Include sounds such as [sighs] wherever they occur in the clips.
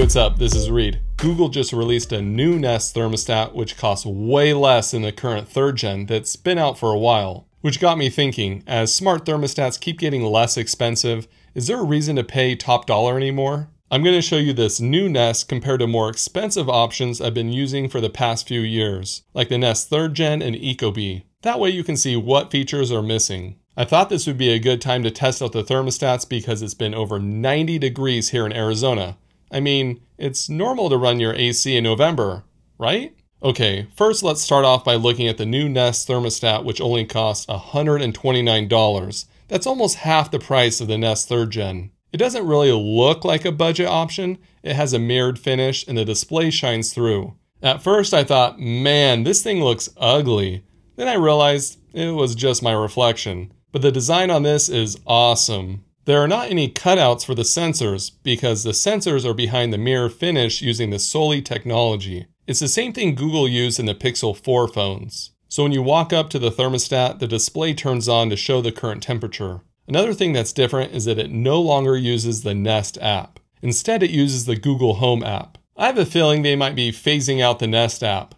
What's up? This is Reed. Google just released a new Nest thermostat which costs way less than the current third gen that's been out for a while. Which got me thinking, as smart thermostats keep getting less expensive, is there a reason to pay top dollar anymore? I'm going to show you this new Nest compared to more expensive options I've been using for the past few years, like the Nest 3rd Gen and Ecobee. That way you can see what features are missing. I thought this would be a good time to test out the thermostats because it's been over 90 degrees here in Arizona. I mean, it's normal to run your AC in November, right? Okay, first let's start off by looking at the new Nest thermostat which only costs $129. That's almost half the price of the Nest 3rd Gen. It doesn't really look like a budget option, it has a mirrored finish and the display shines through. At first I thought, man, this thing looks ugly. Then I realized it was just my reflection. But the design on this is awesome. There are not any cutouts for the sensors because the sensors are behind the mirror finish using the Soli technology. It's the same thing Google used in the Pixel 4 phones. So when you walk up to the thermostat, the display turns on to show the current temperature. Another thing that's different is that it no longer uses the Nest app. Instead, it uses the Google Home app. I have a feeling they might be phasing out the Nest app.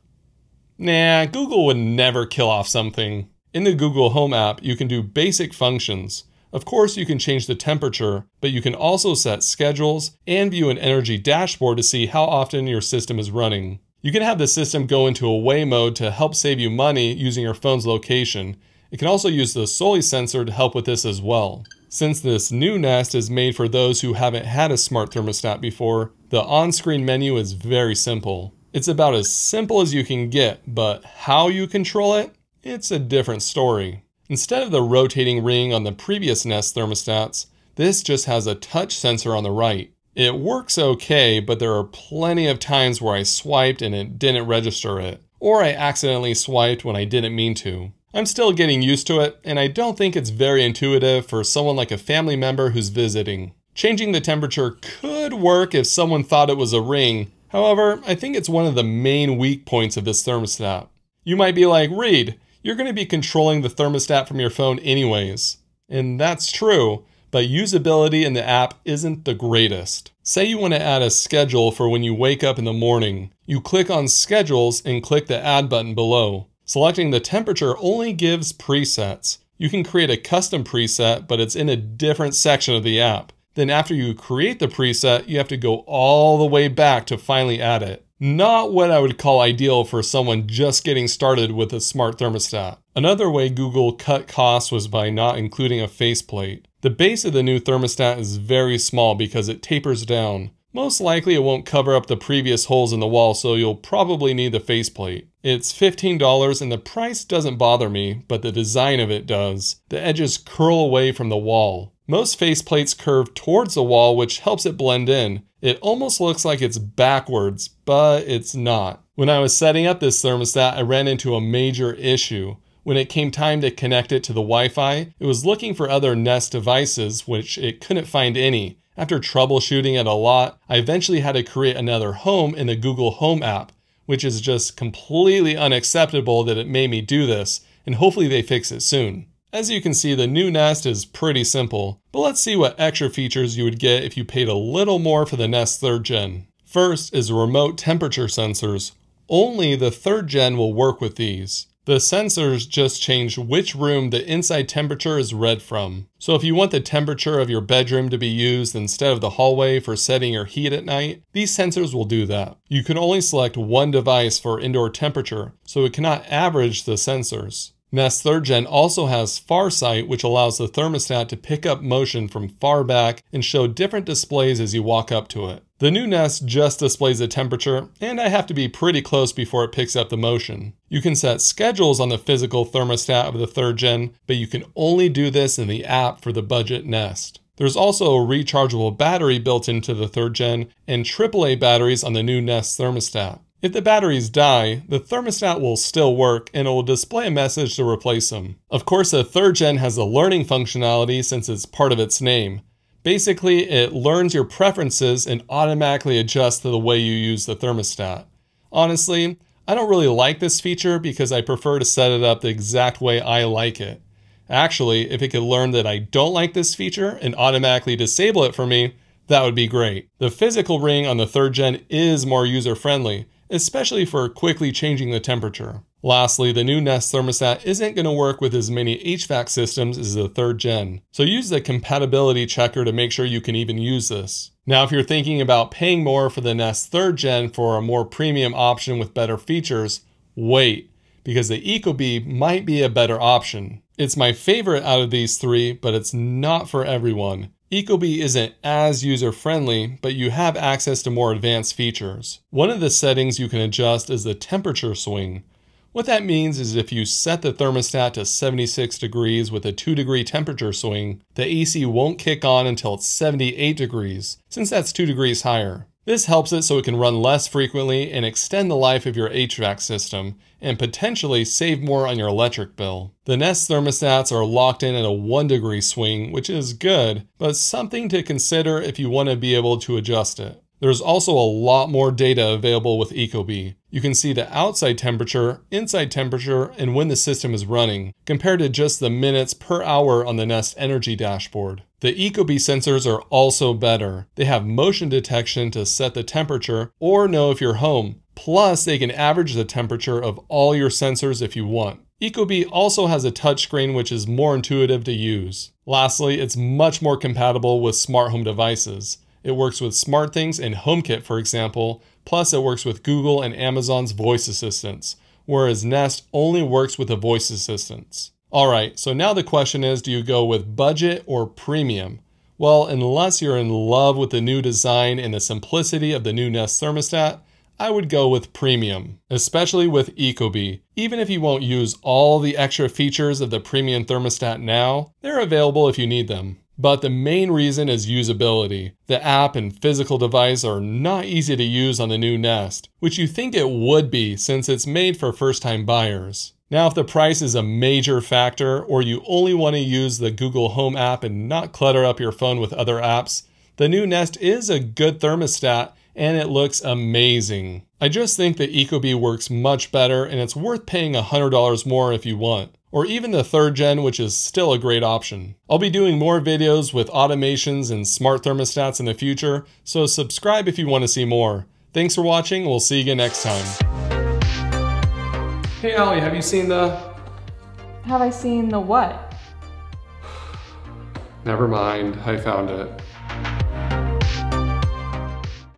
Nah, Google would never kill off something. In the Google Home app, you can do basic functions. Of course, you can change the temperature, but you can also set schedules and view an energy dashboard to see how often your system is running. You can have the system go into away mode to help save you money using your phone's location, it can also use the Soli sensor to help with this as well. Since this new Nest is made for those who haven't had a smart thermostat before, the on-screen menu is very simple. It's about as simple as you can get, but how you control it, it's a different story. Instead of the rotating ring on the previous Nest thermostats, this just has a touch sensor on the right. It works okay, but there are plenty of times where I swiped and it didn't register it, or I accidentally swiped when I didn't mean to. I'm still getting used to it, and I don't think it's very intuitive for someone like a family member who's visiting. Changing the temperature could work if someone thought it was a ring, however, I think it's one of the main weak points of this thermostat. You might be like, Reed, you're going to be controlling the thermostat from your phone anyways. And that's true, but usability in the app isn't the greatest. Say you want to add a schedule for when you wake up in the morning. You click on Schedules and click the Add button below. Selecting the temperature only gives presets. You can create a custom preset, but it's in a different section of the app. Then after you create the preset, you have to go all the way back to finally add it. Not what I would call ideal for someone just getting started with a smart thermostat. Another way Google cut costs was by not including a faceplate. The base of the new thermostat is very small because it tapers down. Most likely it won't cover up the previous holes in the wall, so you'll probably need the faceplate. It's $15 and the price doesn't bother me, but the design of it does. The edges curl away from the wall. Most faceplates curve towards the wall, which helps it blend in. It almost looks like it's backwards, but it's not. When I was setting up this thermostat, I ran into a major issue. When it came time to connect it to the Wi-Fi, it was looking for other Nest devices, which it couldn't find any. After troubleshooting it a lot, I eventually had to create another home in the Google Home app, which is just completely unacceptable that it made me do this, and hopefully they fix it soon. As you can see, the new Nest is pretty simple, but let's see what extra features you would get if you paid a little more for the Nest 3rd Gen. First is remote temperature sensors. Only the 3rd Gen will work with these. The sensors just change which room the inside temperature is read from. So if you want the temperature of your bedroom to be used instead of the hallway for setting your heat at night, these sensors will do that. You can only select one device for indoor temperature, so it cannot average the sensors. Nest 3rd Gen also has FarSight, which allows the thermostat to pick up motion from far back and show different displays as you walk up to it. The new Nest just displays the temperature, and I have to be pretty close before it picks up the motion. You can set schedules on the physical thermostat of the 3rd Gen, but you can only do this in the app for the budget Nest. There's also a rechargeable battery built into the 3rd Gen and AAA batteries on the new Nest thermostat. If the batteries die, the thermostat will still work and it will display a message to replace them. Of course, the third gen has a learning functionality since it's part of its name. Basically, it learns your preferences and automatically adjusts to the way you use the thermostat. Honestly, I don't really like this feature because I prefer to set it up the exact way I like it. Actually, if it could learn that I don't like this feature and automatically disable it for me, that would be great. The physical ring on the third gen is more user friendly, especially for quickly changing the temperature. Lastly, the new Nest thermostat isn't going to work with as many HVAC systems as the third gen, so use the compatibility checker to make sure you can even use this. Now, if you're thinking about paying more for the Nest third gen for a more premium option with better features, wait, because the Ecobee might be a better option. It's my favorite out of these three, but it's not for everyone. Ecobee isn't as user friendly, but you have access to more advanced features. One of the settings you can adjust is the temperature swing. What that means is if you set the thermostat to 76 degrees with a 2 degree temperature swing, the AC won't kick on until it's 78 degrees, since that's 2 degrees higher. This helps it so it can run less frequently and extend the life of your HVAC system, and potentially save more on your electric bill. The Nest thermostats are locked in at a 1 degree swing, which is good, but something to consider if you want to be able to adjust it. There's also a lot more data available with Ecobee. You can see the outside temperature, inside temperature, and when the system is running, compared to just the minutes per hour on the Nest Energy dashboard. The Ecobee sensors are also better. They have motion detection to set the temperature or know if you're home. Plus, they can average the temperature of all your sensors if you want. Ecobee also has a touchscreen which is more intuitive to use. Lastly, it's much more compatible with smart home devices. It works with SmartThings and HomeKit, for example, plus it works with Google and Amazon's voice assistants, whereas Nest only works with the voice assistants. All right, so now the question is, do you go with budget or premium? Well, unless you're in love with the new design and the simplicity of the new Nest thermostat, I would go with premium, especially with Ecobee. Even if you won't use all the extra features of the premium thermostat now, they're available if you need them. But the main reason is usability. The app and physical device are not easy to use on the new Nest, which you think it would be since it's made for first time buyers. Now, if the price is a major factor, or you only want to use the Google Home app and not clutter up your phone with other apps, the new Nest is a good thermostat and it looks amazing. I just think the Ecobee works much better and it's worth paying $100 more if you want. Or even the third gen, which is still a great option. I'll be doing more videos with automations and smart thermostats in the future, so subscribe if you want to see more. Thanks for watching, we'll see you again next time. Hey Allie, have you seen the... Have I seen the what? [sighs] Never mind, I found it.